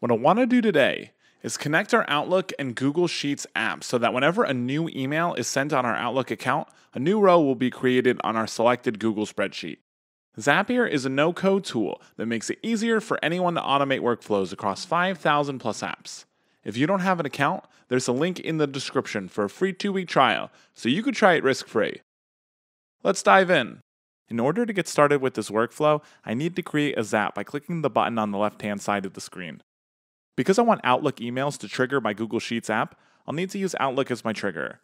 What I want to do today is connect our Outlook and Google Sheets apps so that whenever a new email is sent on our Outlook account, a new row will be created on our selected Google spreadsheet. Zapier is a no code tool that makes it easier for anyone to automate workflows across 5,000 plus apps. If you don't have an account, there's a link in the description for a free two week trial so you could try it risk free. Let's dive in. In order to get started with this workflow, I need to create a Zap by clicking the button on the left hand side of the screen. Because I want Outlook emails to trigger my Google Sheets app, I'll need to use Outlook as my trigger.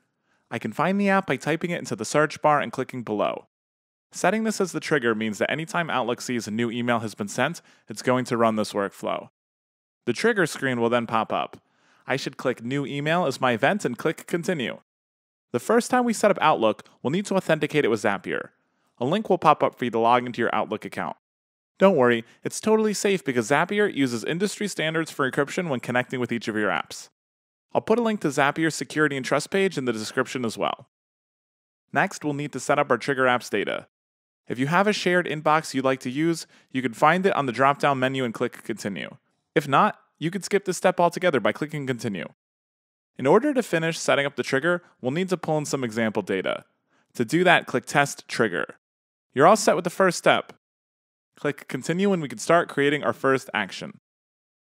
I can find the app by typing it into the search bar and clicking below. Setting this as the trigger means that anytime Outlook sees a new email has been sent, it's going to run this workflow. The trigger screen will then pop up. I should click New Email as my event and click Continue. The first time we set up Outlook, we'll need to authenticate it with Zapier. A link will pop up for you to log into your Outlook account. Don't worry, it's totally safe because Zapier uses industry standards for encryption when connecting with each of your apps. I'll put a link to Zapier's security and trust page in the description as well. Next, we'll need to set up our Trigger Apps data. If you have a shared inbox you'd like to use, you can find it on the drop down menu and click Continue. If not, you could skip this step altogether by clicking Continue. In order to finish setting up the trigger, we'll need to pull in some example data. To do that, click Test Trigger. You're all set with the first step. Click Continue and we can start creating our first action.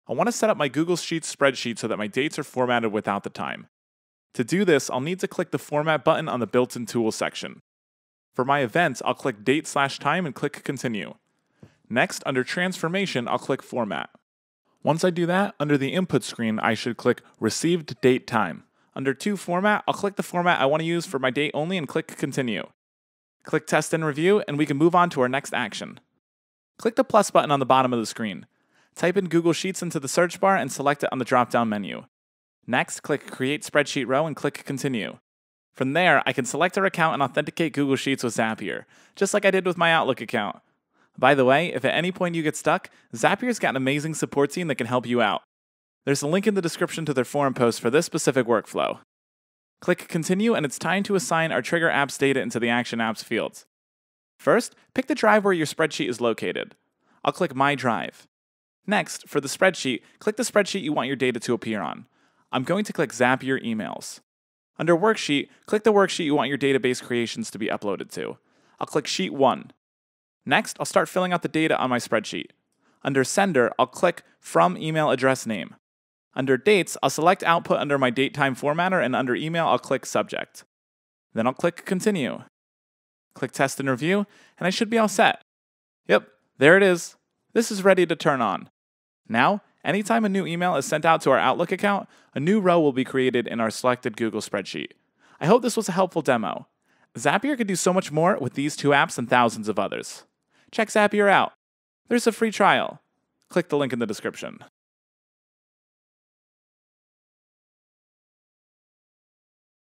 I want to set up my Google Sheets spreadsheet so that my dates are formatted without the time. To do this, I'll need to click the Format button on the built-in Tools section. For my events, I'll click Date slash Time and click Continue. Next, under Transformation, I'll click Format. Once I do that, under the Input screen, I should click Received Date Time. Under To Format, I'll click the format I want to use for my date only and click Continue. Click Test and Review, and we can move on to our next action. Click the plus button on the bottom of the screen. Type in Google Sheets into the search bar and select it on the drop down menu. Next, click Create Spreadsheet Row and click Continue. From there, I can select our account and authenticate Google Sheets with Zapier, just like I did with my Outlook account. By the way, if at any point you get stuck, Zapier's got an amazing support team that can help you out. There's a link in the description to their forum post for this specific workflow. Click Continue, and it's time to assign our Trigger Apps data into the Action Apps fields. First, pick the drive where your spreadsheet is located. I'll click My Drive. Next, for the spreadsheet, click the spreadsheet you want your data to appear on. I'm going to click Zapier Emails. Under Worksheet, click the worksheet you want your database creations to be uploaded to. I'll click Sheet 1. Next, I'll start filling out the data on my spreadsheet. Under Sender, I'll click From Email Address Name. Under Dates, I'll select Output under my Date Time formatter, and under Email, I'll click Subject. Then I'll click Continue. Click Test and Review, and I should be all set. Yep, there it is. This is ready to turn on. Now, anytime a new email is sent out to our Outlook account, a new row will be created in our selected Google spreadsheet. I hope this was a helpful demo. Zapier could do so much more with these two apps and thousands of others. Check Zapier out. There's a free trial. Click the link in the description.